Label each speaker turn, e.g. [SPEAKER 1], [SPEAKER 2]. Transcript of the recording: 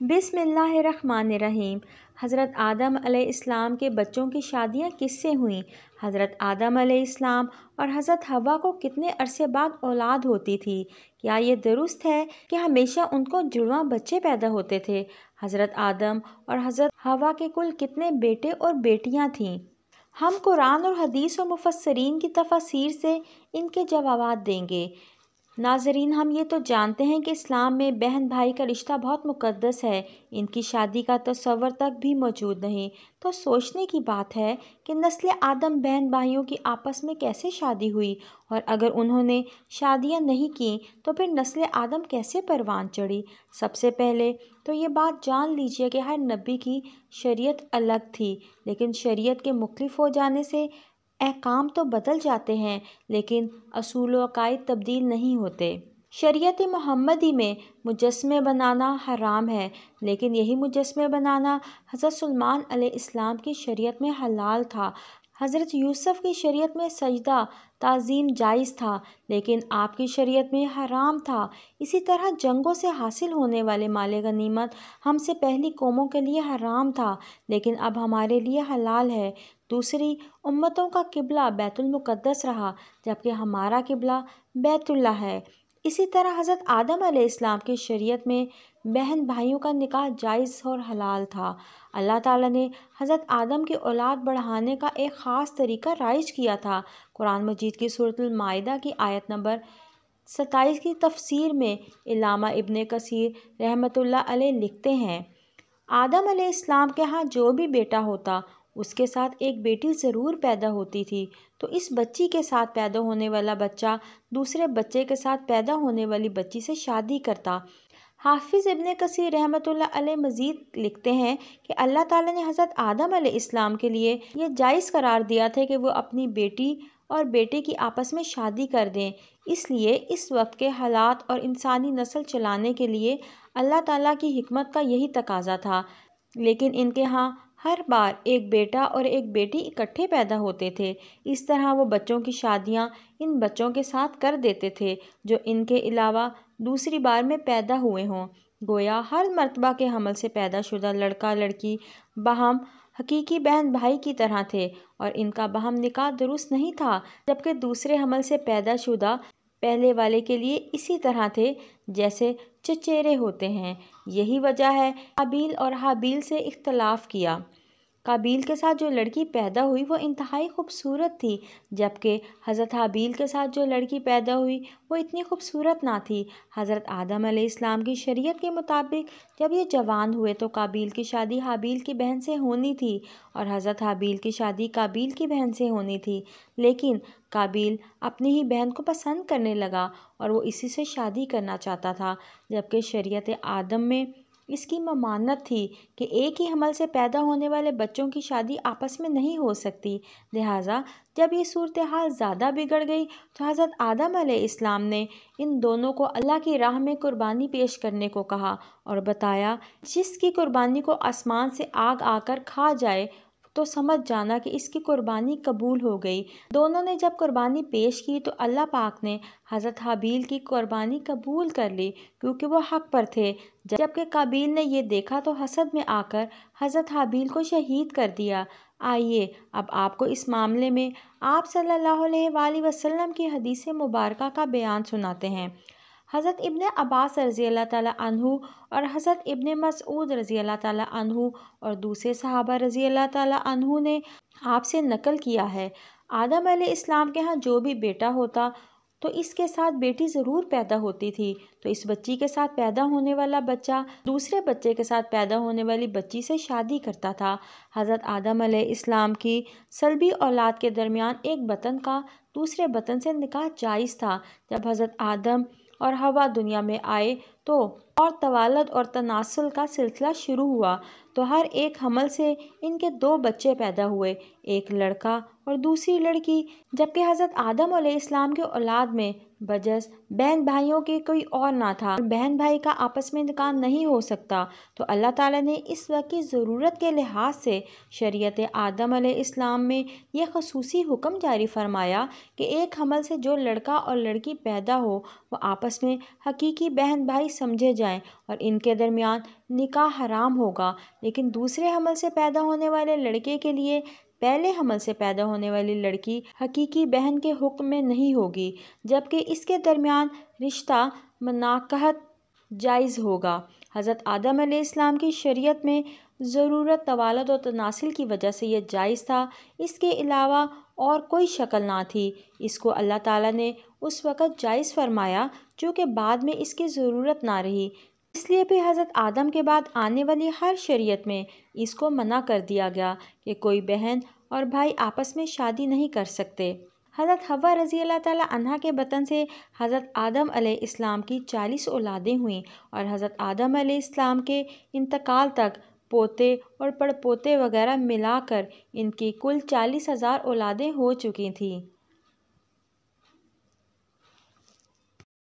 [SPEAKER 1] बिस्मिल्लाहिर्रहमानिर्रहीम। हज़रत आदम अलैहिस्सलाम के बच्चों की शादियाँ किससे हुईं? हज़रत आदम अलैहिस्सलाम और हज़रत हवा को कितने अरसे बाद औलाद होती थी? क्या ये दुरुस्त है कि हमेशा उनको जुड़वा बच्चे पैदा होते थे? हज़रत आदम और हज़रत हवा के कुल कितने बेटे और बेटियाँ थीं? हम कुरान और हदीस और मुफसरीन की तफसीर से इनके जवाब देंगे। नाजरीन, हम ये तो जानते हैं कि इस्लाम में बहन भाई का रिश्ता बहुत मुकद्दस है। इनकी शादी का तस्वर तक भी मौजूद नहीं। तो सोचने की बात है कि नस्ल आदम बहन भाइयों की आपस में कैसे शादी हुई? और अगर उन्होंने शादियाँ नहीं की तो फिर नस्ल आदम कैसे परवान चढ़ी? सबसे पहले तो ये बात जान लीजिए कि हर नबी की शरीयत अलग थी, लेकिन शरीयत के मुख्तफ हो जाने से अहकाम तो बदल जाते हैं, लेकिन असूल अकायद तब्दील नहीं होते। शरीयत मोहम्मदी में मुजस्मे बनाना हराम है, लेकिन यही मुजस्मे बनाना हज़रत सलमान इस्लाम की शरीयत में हलाल था। हज़रत यूसुफ़ की शरीयत में सजदा ताज़ीम जायज़ था, लेकिन आपकी शरीयत में हराम था। इसी तरह जंगों से हासिल होने वाले माल गनीमत हमसे पहली कौमों के लिए हराम था, लेकिन अब हमारे लिए हलाल है। दूसरी, उम्मतों का किबला बैतुलमुक़द्दस रहा, जबकि हमारा किबला बैतुल्ला है। इसी तरह हज़रत आदम इस्लाम की शरीयत में बहन भाइयों का निकाह जायज़ और हलाल था। अल्लाह ताला ने हज़रत आदम की औलाद बढ़ाने का एक ख़ास तरीका राइज किया था। कुरान मजीद की सूरतमायदा की आयत नंबर सत्ताईस की तफसीर में इलामा इब्ने कसीर रहमतुल्लाह अलैह लिखते हैं, आदम इस्लाम के यहाँ जो भी बेटा होता उसके साथ एक बेटी ज़रूर पैदा होती थी। तो इस बच्ची के साथ पैदा होने वाला बच्चा दूसरे बच्चे के साथ पैदा होने वाली बच्ची से शादी करता। हाफिज़ इबन कसीर रहमत मज़ीद लिखते हैं कि अल्लाह ताला ने हज़रत आदम इस्लाम के लिए यह जायज़ करार दिया था कि वो अपनी बेटी और बेटे की आपस में शादी कर दें। इसलिए इस वक्त के हालात और इंसानी नस्ल चलाने के लिए अल्लाह ताला की हिकमत का यही तकाजा था। लेकिन इनके यहाँ हर बार एक बेटा और एक बेटी इकट्ठे पैदा होते थे। इस तरह वो बच्चों की शादियाँ इन बच्चों के साथ कर देते थे, जो इनके अलावा दूसरी बार में पैदा हुए हों। गोया हर मरतबा के हमल से पैदा शुदा लड़का लड़की बहम हकीकी बहन भाई की तरह थे, और इनका बहम निकाह दुरुस्त नहीं था, जबकि दूसरे हमल से पैदा शुदा पहले वाले के लिए इसी तरह थे जैसे चचेरे होते हैं। यही वजह है हबील और हाबील से इख्तलाफ किया। काबील के साथ जो लड़की पैदा हुई, वो इंतहाई खूबसूरत थी, जबकि हज़रत हाबील के साथ जो लड़की पैदा हुई, वो इतनी खूबसूरत ना थी। हज़रत आदम इस्लाम की शरीयत के मुताबिक, जब ये जवान हुए तो काबील की शादी हाबील की बहन से होनी थी और हज़रत हाबील की शादी काबील की बहन से होनी थी। लेकिन काबिल अपनी ही बहन को पसंद करने लगा और वो इसी से शादी करना चाहता था, जबकि शरीयत आदम में इसकी ममानत थी कि एक ही हमल से पैदा होने वाले बच्चों की शादी आपस में नहीं हो सकती। लिहाजा, जब ये सूरत हाल ज़्यादा बिगड़ गई तो हज़रत आदम इस्लाम ने इन दोनों को अल्लाह की राह में कुर्बानी पेश करने को कहा और बताया, जिसकी कुर्बानी को आसमान से आग आकर खा जाए तो समझ जाना कि इसकी कुर्बानी कबूल हो गई। दोनों ने जब कुर्बानी पेश की तो अल्लाह पाक ने हज़रत हाबील की कुर्बानी कबूल कर ली, क्योंकि वो हक पर थे। जबकि काबील ने यह देखा तो हसद में आकर हज़रत हाबील को शहीद कर दिया। आइए, अब आपको इस मामले में आप सल्लल्लाहु अलैहि वसल्लम की हदीस मुबारक का बयान सुनाते हैं। हज़रत इब्न अब्बास रज़ी अल्लाह अनहु और हज़रत इब्न मसऊद रज़ी अल्लाह अनहु और दूसरे सहाबा रज़ी अल्लाह अनहु ने आपसे नकल किया है। आदम इस्लाम के यहाँ जो भी बेटा होता तो इसके साथ बेटी ज़रूर पैदा होती थी। तो इस बच्ची के साथ पैदा होने वाला बच्चा दूसरे बच्चे के साथ पैदा होने वाली बच्ची से शादी करता था। हज़रत आदम इस्लाम की सलबी औलाद के दरमियान एक बतन का दूसरे बतन से निकाह जायज़ था। जब हज़रत आदम और हवा दुनिया में आए तो और तवालद और तनासल का सिलसिला शुरू हुआ। तो हर एक हमल से इनके दो बच्चे पैदा हुए, एक लड़का और दूसरी लड़की। जबकि हज़रत आदम इस्लाम के औलाद में बजस बहन भाइयों के कोई और ना था। बहन भाई का आपस में निकाह नहीं हो सकता तो अल्लाह ताला ने इस वक्त की ज़रूरत के लिहाज से शरीयत आदम इस्लाम में यह खसूसी हुक्म जारी फरमाया कि एक हमल से जो लड़का और लड़की पैदा हो, वो आपस में हकीकी बहन भाई समझे जाएँ और इनके दरमियान निकाह हराम होगा। लेकिन दूसरे हमल से पैदा होने वाले लड़के के लिए पहले हमल से पैदा होने वाली लड़की हकीकी बहन के हुक्म में नहीं होगी, जबकि इसके दरमियान रिश्ता मनाकहत जायज़ होगा। हज़रत आदम इस्लाम की शरीयत में ज़रूरत तवालद और तनासिल की वजह से यह जायज़ था। इसके अलावा और कोई शक्ल ना थी। इसको अल्लाह ताला ने उस वक़्त जायज़ फरमाया चूँकि बाद में इसकी ज़रूरत ना रही। इसलिए भी हज़रत आदम के बाद आने वाली हर शरीयत में इसको मना कर दिया गया कि कोई बहन और भाई आपस में शादी नहीं कर सकते। हज़रत हवा रज़ी अल्लाह ताला अन्हा के बतन से हज़रत आदम इस्लाम की चालीस औलादें हुईं और हज़रत आदम इस्लाम के इंतकाल तक पोते और पड़पोते वगैरह मिलाकर इनकी कुल चालीस हज़ार औलादें हो चुकी थीं।